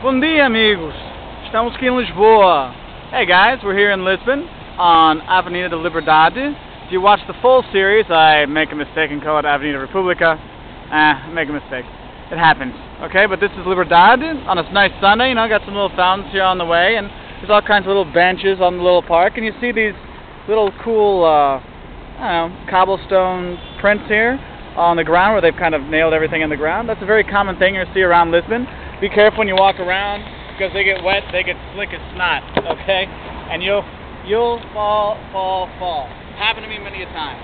Bom dia, amigos. Estamos aqui em Lisboa. Hey guys, we're here in Lisbon on Avenida de Liberdade. If you watch the full series, I make a mistake and call it Avenida Republica. Ah, I make a mistake. It happens. Okay, but this is Liberdade on a nice Sunday. You know, got some little fountains here on the way, and there's all kinds of little benches on the little park, and you see these little cool, uh, I don't know, cobblestone prints here on the ground where they've kind of nailed everything in the ground. That's a very common thing you see around Lisbon. Be careful when you walk around because they get wet, they get slick as snot, okay? And you'll you'll fall, fall, fall. Happened to me many a time.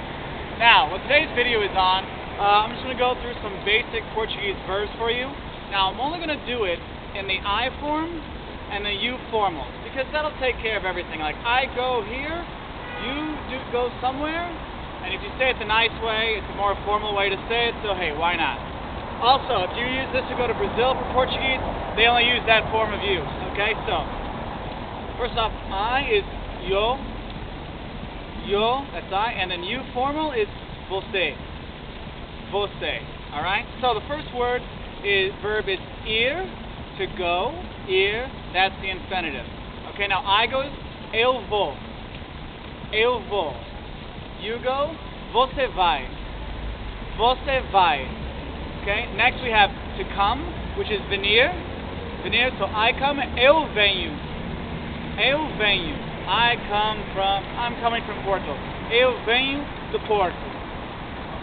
Now, what today's video is on, uh, I'm just going to go through some basic Portuguese verbs for you. Now, I'm only going to do it in the I form and the you formal because that'll take care of everything. Like, I go here, you do go somewhere, and if you say it the nice way, it's a more formal way to say it, so hey, why not? Also, if you use this to go to Brazil for Portuguese, they only use that form of use. Okay, so first off, I is yo, yo, that's I, and then you formal is você, você. All right. So the first word is verb is ir, to go, ir. That's the infinitive. Okay. Now I goes eu vou, eu vou. You go, você vai. Você vai. Okay? Next we have to come, which is venir. Venir, so I come, eu venho. Eu venho. I come from, I'm coming from Porto. Eu venho do Porto.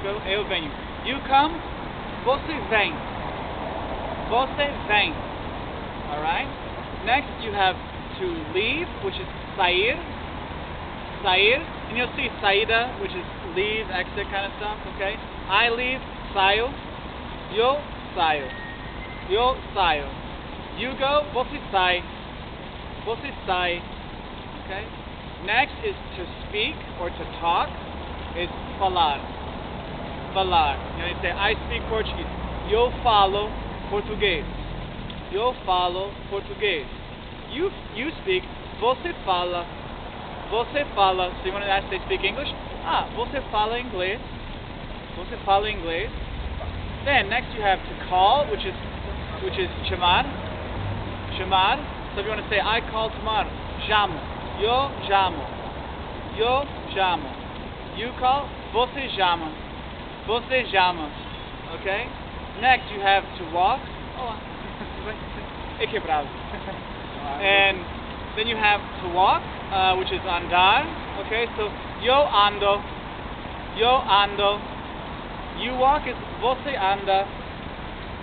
So, eu venho. You come, você vem. Você vem. Alright? Next you have to leave, which is sair. Sair. And you'll see saída, which is leave, exit kind of stuff, okay? I leave, saio. Eu saio. Eu saio. You go, você sai. Você sai. Okay? Next is to speak or to talk is falar. Falar. You know, say, I speak Portuguese. Eu falo português. Eu falo português. You, you speak, você fala você fala, so you want to ask they speak English? Ah, você fala inglês. Você fala inglês. Then next you have to call, which is which is chamar. Chamar. So if you want to say I call tomorrow, chamo. Eu chamo. Eu chamo. You call, você chama. Você chama. Okay? Next you have to walk. Oh, quebrado. and then you have to walk, uh, which is andar. Okay, so yo ando, yo ando. You walk is você anda,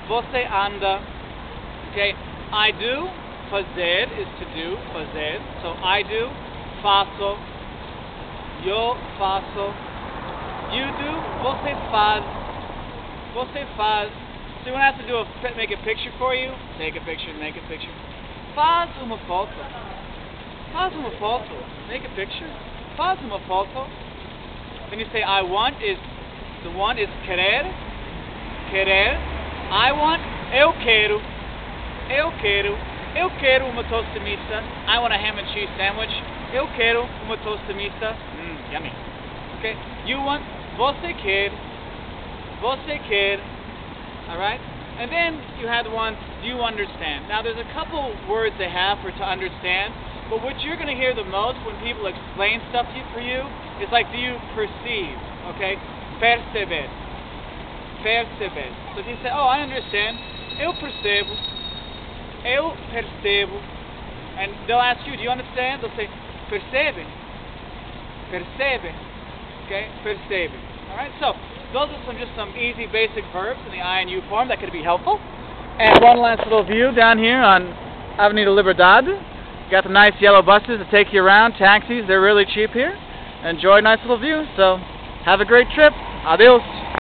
você anda. Okay, I do, fazer is to do, fazer. So I do, faço, yo faço. You do, você faz, você faz. I have to do a make a picture for you, take a picture, make a picture. Faz uma foto. Faz uma foto. Make a picture. Faz uma foto. When you say I want is the one is querer. Querer. I want. Eu quero. Eu quero. Eu quero uma tosta mista. I want a ham and cheese sandwich. Eu quero uma tosta mista. Mmm, yummy. Okay. You want. Você quer. Você quer. All right. And then you had the one, do you understand? Now there's a couple words they have for to understand, but what you're going to hear the most when people explain stuff to you, for you is like, do you perceive? Okay? Perceber. Perceber. So you say, oh, I understand, eu percebo, eu percebo, and they'll ask you, do you understand? They'll say, percebe. Percebe. Okay? Percebe. Alright? So, those are some just some easy basic verbs in the I and U form that could be helpful. And one last little view down here on Avenida Liberdade. Got the nice yellow buses to take you around, taxis, they're really cheap here. Enjoy a nice little view, so have a great trip. Adeus!